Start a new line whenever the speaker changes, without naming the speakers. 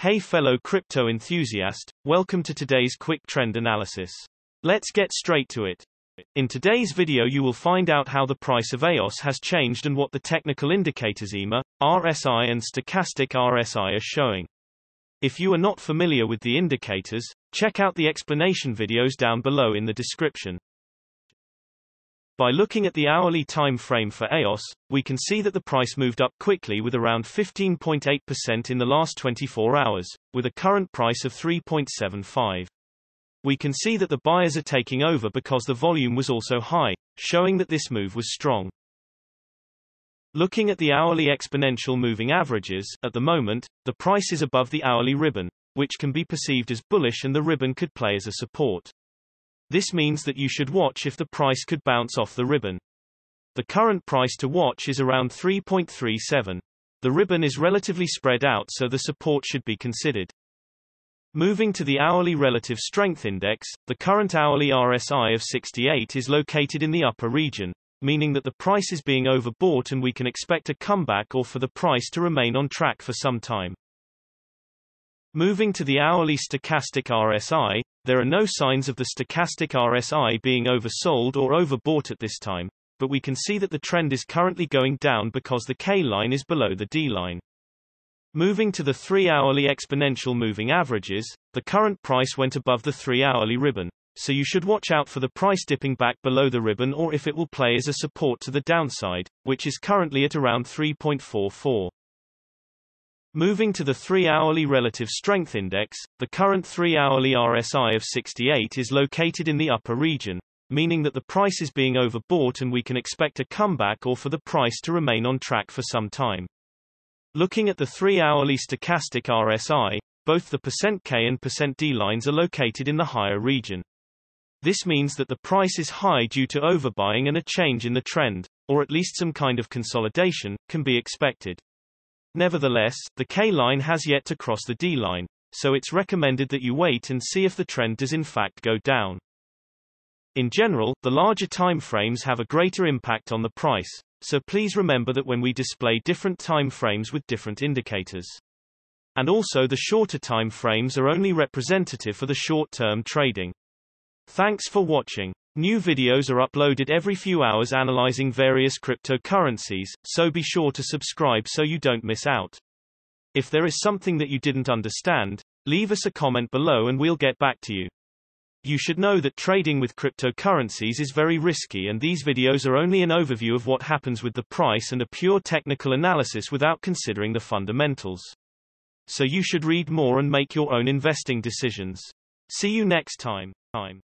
Hey fellow crypto enthusiast, welcome to today's quick trend analysis. Let's get straight to it. In today's video you will find out how the price of EOS has changed and what the technical indicators EMA, RSI and stochastic RSI are showing. If you are not familiar with the indicators, check out the explanation videos down below in the description. By looking at the hourly time frame for EOS, we can see that the price moved up quickly with around 15.8% in the last 24 hours, with a current price of 3.75. We can see that the buyers are taking over because the volume was also high, showing that this move was strong. Looking at the hourly exponential moving averages, at the moment, the price is above the hourly ribbon, which can be perceived as bullish and the ribbon could play as a support. This means that you should watch if the price could bounce off the ribbon. The current price to watch is around 3.37. The ribbon is relatively spread out so the support should be considered. Moving to the hourly relative strength index, the current hourly RSI of 68 is located in the upper region, meaning that the price is being overbought and we can expect a comeback or for the price to remain on track for some time. Moving to the hourly stochastic RSI, there are no signs of the stochastic RSI being oversold or overbought at this time, but we can see that the trend is currently going down because the K line is below the D line. Moving to the 3-hourly exponential moving averages, the current price went above the 3-hourly ribbon, so you should watch out for the price dipping back below the ribbon or if it will play as a support to the downside, which is currently at around 3.44. Moving to the 3-hourly relative strength index, the current 3-hourly RSI of 68 is located in the upper region, meaning that the price is being overbought and we can expect a comeback or for the price to remain on track for some time. Looking at the 3-hourly stochastic RSI, both the percent %K and percent %D lines are located in the higher region. This means that the price is high due to overbuying and a change in the trend, or at least some kind of consolidation, can be expected. Nevertheless, the K line has yet to cross the D line, so it's recommended that you wait and see if the trend does in fact go down. In general, the larger time frames have a greater impact on the price, so please remember that when we display different time frames with different indicators. And also the shorter time frames are only representative for the short-term trading. Thanks for watching. New videos are uploaded every few hours analyzing various cryptocurrencies, so be sure to subscribe so you don't miss out. If there is something that you didn't understand, leave us a comment below and we'll get back to you. You should know that trading with cryptocurrencies is very risky and these videos are only an overview of what happens with the price and a pure technical analysis without considering the fundamentals. So you should read more and make your own investing decisions. See you next time. time.